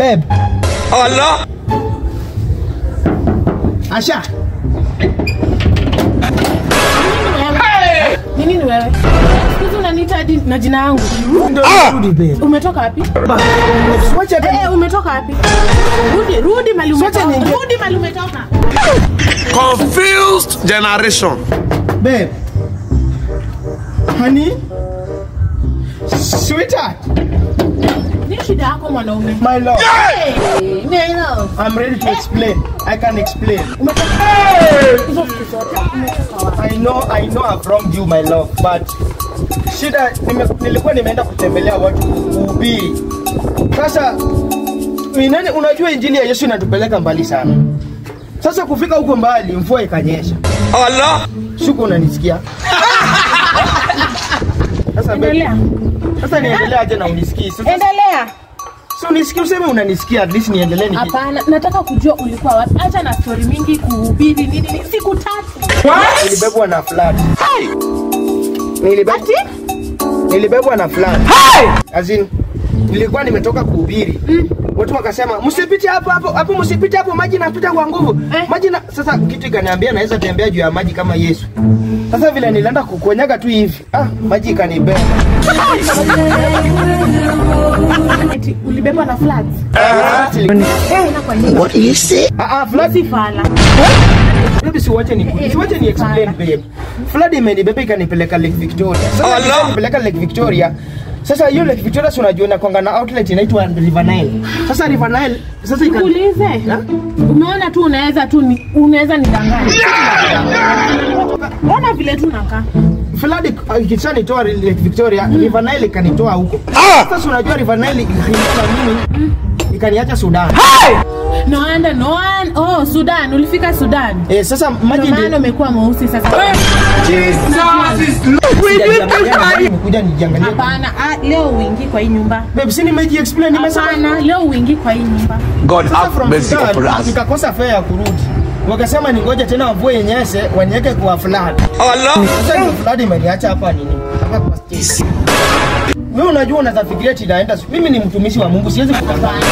Babe. Allah! Asha. Ni nini wewe? Hizi unaniita hadi na jina yangu. Ndio rudi babe. Umetoka wapi? Wacha Eh, eh, umetoka wapi? Rudi, rudi mali umetoka. Rudi mali umetoka. Confused generation. babe. Honey. Sweetheart. Nini shida yako mwanaume. My love. Hey, my love. I'm ready to explain. I can explain. Umetoka. Hizo know, I know I've wronged you my love, but shida nime, nilikuwa nimeenda kutembelea watu kuhubiri. Sasa ni nani, unajua injili ya Yesu inatupeleka mbali sana. Sasa kufika huko mbali, mvua ikanyesha. Allah! Shuku unanisikia? Sasa Endelea. sasa niendelea aje na unisikii? Sasa Endelea. So nisikie useme unanisikia, at least niendelee niki. Hapana, nataka kujua ulikuwa wapi. Acha na story mingi kuhubiri nini nini siku tatu. Nilibebwa na flood. Nilibebwa nilibebwa na flood. As in, nilikuwa nimetoka kuhubiri watu wakasema msipite hapo hapo hapo, msipite hapo, maji napita kwa nguvu Eh. maji na sasa, kitu ikaniambia naweza tembea juu ya maji kama Yesu. Sasa vile nilienda kukonyaga tu hivi, ah, maji ikanibeba. Ulibebwa na floods. Sasa, Unaenda kwa say? ah, ah, flood Si fala. Baby, siwache ni siwache ni explain babe. Flood imenibeba ikanipeleka Lake Victoria. Sasa Allah! ikanipeleka Lake Victoria. Sasa hiyo Lake Victoria si unajua inakwanga na outlet inaitwa River Nile. Sasa River Nile sasa ikan Nikuulize. Umeona tu unaweza tu ni, unaweza nidanganya. Ona vile tu nakaa. Flood uh, ikishanitoa Lake Victoria, River Nile ikanitoa huko. Sasa si unajua River Nile ikanitoa mimi ikaniacha Sudan. No wonder, no Oh, Sudan, ulifika Sudan. Eh, sasa maji Ndio maji maana umekuwa mweusi sasa. Sijajiangalia, Kuja nijiangalie. Hapana, ah, leo uingi kwa hii nyumba. Babe, si nimeji explain nimesema Hapana, leo uingi kwa hii nyumba. God have mercy upon us. nikakosa fare ya kurudi. Wakasema ningoje tena mvua nyese waniweke kwa flood. Allah! Sasa flood imeniacha hapa nini? Hapa kwa stage. Wewe unajua unaweza fikiria eti naenda mimi ni mtumishi wa Mungu siwezi kudanganya.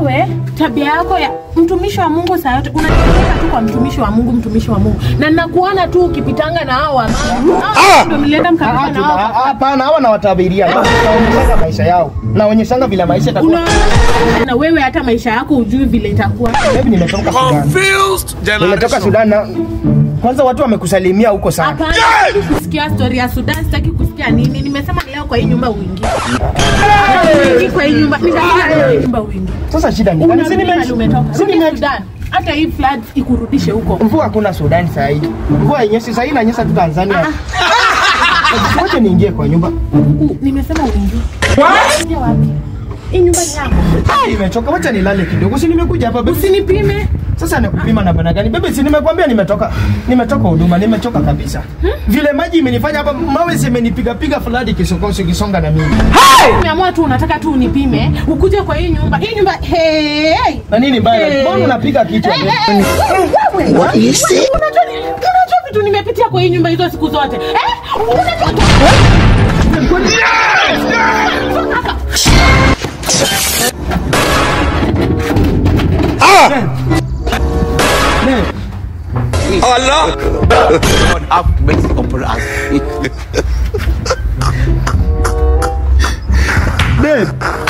Wewe tabia yako ya mtumishi wa Mungu saa yote unajipeleka tu kwa mtumishi wa Mungu, mtumishi wa Mungu, na nakuona tu ukipitanga na hao wa ah! ndio mlienda mkapita na Ah, hao Hapana, hawa nawatabiria. Naonyeshanga maisha yao. Naonyeshanga vile maisha itakuwa. na wewe hata maisha yako ujui vile itakuwa. Baby, nimetoka Sudan. Nimetoka. Sudan na kwanza watu wamekusalimia huko sana. Hapana, sitaki kusikia story ya Sudan, sitaki kusikia nini. Nimesema leo kwa hii nyumba uingie. Uingie kwa hii nyumba, nikasema kwa hii nyumba uingie. Sasa shida ni Unarudi sini mimi Sudan. Hata hii flood ikurudishe huko. Mvua hakuna Sudan saa hii. Mvua yenyewe saa hii inanyesha tu Tanzania. Wacha niingie kwa nyumba. Nimesema uingie. What? Hii nyumba ni yako. Nimechoka, wacha nilale kidogo. Si nimekuja hapa. Usinipime. Sasa nakupima na bana gani? Bebe, si nimekwambia nimetoka. Nimetoka huduma, nimechoka kabisa. Vile maji imenifanya hapa mawe zimenipiga piga fulani kisokosi kisonga na mimi. Umeamua tu unataka tu unipime, ukuje kwa hii nyumba. Hii nyumba hey, hey. Na nini mbaya? Hey. Mbona unapiga kichwa? Hey, hey. What you say? Unajua unajua vitu nimepitia kwa hii nyumba hizo siku zote. Eh? Unajua tu. Allah! God have mercy upon us. Babe.